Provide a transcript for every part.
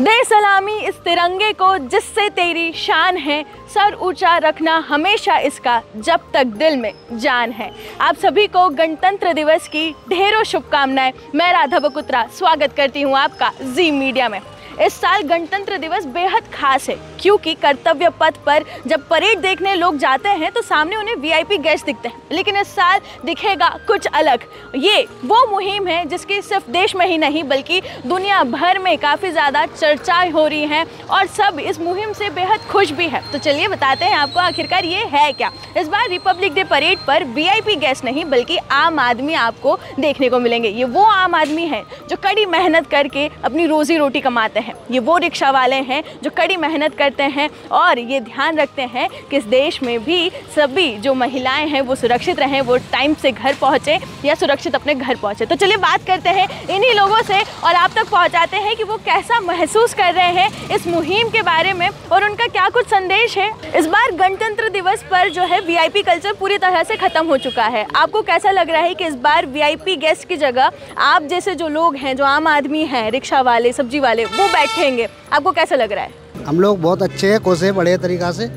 दे सलामी इस तिरंगे को जिससे तेरी शान है। सर ऊँचा रखना हमेशा इसका, जब तक दिल में जान है। आप सभी को गणतंत्र दिवस की ढेरों शुभकामनाएँ। मैं राधा बकुत्रा, स्वागत करती हूँ आपका जी मीडिया में। इस साल गणतंत्र दिवस बेहद खास है, क्योंकि कर्तव्य पथ पर जब परेड देखने लोग जाते हैं तो सामने उन्हें वीआईपी गेस्ट दिखते हैं। लेकिन इस साल दिखेगा कुछ अलग। ये वो मुहिम है, जिसकी सिर्फ़ देश में ही नहीं, बल्कि दुनिया भर में काफ़ी ज़्यादा चर्चाएँ हो रही हैं, और सब इस मुहिम से बेहद खुश भी है। तो चलिए बताते हैं आपको आखिरकार ये है क्या। इस बार रिपब्लिक डे परेड पर वीआईपी गेस्ट नहीं, बल्कि आम आदमी आपको देखने को मिलेंगे। ये वो आम आदमी है, जो कड़ी मेहनत करके अपनी रोजी रोटी कमाते हैं। ये वो रिक्शा वाले हैं जो कड़ी मेहनत करते हैं और ये ध्यान रखते हैं कि इस देश में भी सभी जो महिलाएँ हैं, वो सुरक्षित रहें, वो टाइम से घर पहुँचे या सुरक्षित अपने घर पहुँचे। तो चलिए बात करते हैं इन्हीं लोगों से और आप तक पहुँचाते हैं कि वो कैसा महसूस कर रहे हैं इस मुहिम के बारे में और उनका क्या कुछ संदेश है। इस बार गणतंत्र दिवस पर जो है वीआईपी कल्चर पूरी तरह से खत्म हो चुका है। आपको कैसा लग रहा है कि इस बार वीआईपी गेस्ट की जगह आप जैसे जो लोग हैं, जो आम आदमी हैं रिक्शा वाले सब्ज़ी वाले वो बैठेंगे। आपको कैसा लग रहा है? हम लोग बहुत अच्छे हैं कोसे बड़े तरीक़ा से।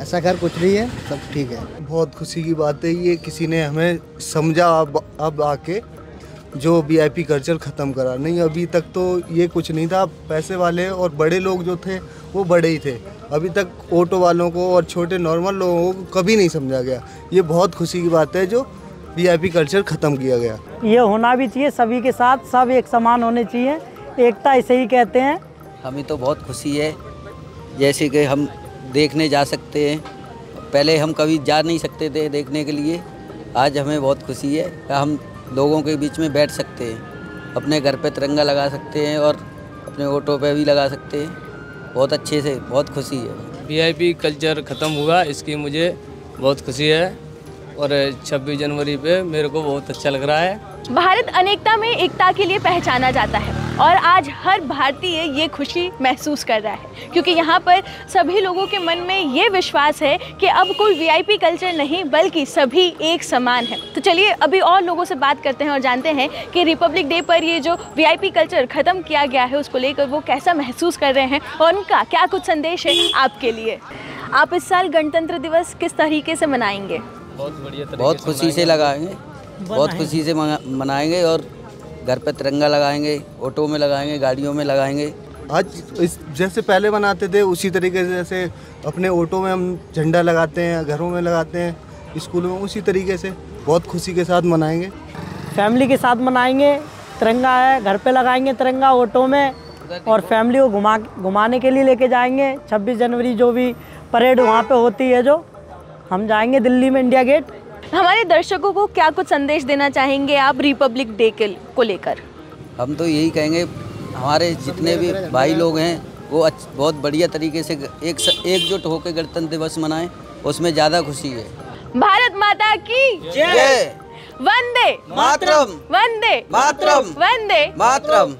ऐसा खैर कुछ नहीं है सब ठीक है। बहुत खुशी की बात है ये किसी ने हमें समझा अब अब आके जो वी वीआईपी कल्चर ख़त्म करा। नहीं अभी तक तो ये कुछ नहीं था। पैसे वाले और बड़े लोग जो थे वो बड़े ही थे। अभी तक ऑटो वालों को और छोटे नॉर्मल लोगों को कभी नहीं समझा गया। ये बहुत खुशी की बात है जो वीआईपी कल्चर ख़त्म किया गया। ये होना भी चाहिए सभी के साथ सब एक समान होने चाहिए। एकता इसे ही कहते हैं। हमें तो बहुत खुशी है जैसे कि हम देखने जा सकते हैं। पहले हम कभी जा नहीं सकते थे देखने के लिए आज हमें बहुत खुशी है कि हम लोगों के बीच में बैठ सकते हैं अपने घर पे तिरंगा लगा सकते हैं और अपने ऑटो पे भी लगा सकते हैं। बहुत अच्छे से बहुत खुशी है। वीआईपी कल्चर ख़त्म हुआ इसकी मुझे बहुत खुशी है और 26 जनवरी पे मेरे को बहुत अच्छा लग रहा है। भारत अनेकता में एकता के लिए पहचाना जाता है। और आज हर भारतीय ये खुशी महसूस कर रहा है क्योंकि यहाँ पर सभी लोगों के मन में ये विश्वास है कि अब कोई वीआईपी कल्चर नहीं बल्कि सभी एक समान है। तो चलिए अभी और लोगों से बात करते हैं और जानते हैं कि रिपब्लिक डे पर ये जो वीआईपी कल्चर ख़त्म किया गया है उसको लेकर वो कैसा महसूस कर रहे हैं और उनका क्या कुछ संदेश है आपके लिए? आप इस साल गणतंत्र दिवस किस तरीके से मनाएँगे? बहुत बढ़िया बहुत खुशी से लगाएँगे बहुत खुशी से मनाएँगे और घर पे तिरंगा लगाएँगे ऑटो में लगाएँगे गाड़ियों में लगाएँगे। आज इस जैसे पहले बनाते थे उसी तरीके से जैसे अपने ऑटो में हम झंडा लगाते हैं घरों में लगाते हैं स्कूलों में उसी तरीके से बहुत खुशी के साथ मनाएँगे। फैमिली के साथ मनाएँगे तिरंगा है घर पे लगाएँगे तिरंगा ऑटो में और फैमिली को घुमा घुमाने के लिए लेके जाएँगे। 26 जनवरी जो भी परेड वहाँ पे होती है जो हम जाएँगे दिल्ली में इंडिया गेट। हमारे दर्शकों को क्या कुछ संदेश देना चाहेंगे आप रिपब्लिक डे के को लेकर? हम तो यही कहेंगे हमारे जितने भी भाई लोग हैं वो अच्छ, बहुत बढ़िया तरीके से एक एकजुट होकर गणतंत्र दिवस मनाएँ उसमें ज़्यादा खुशी है। भारत माता की जय। वंदे। मातरम। वंदे। मातरम। वंदे। मातरम।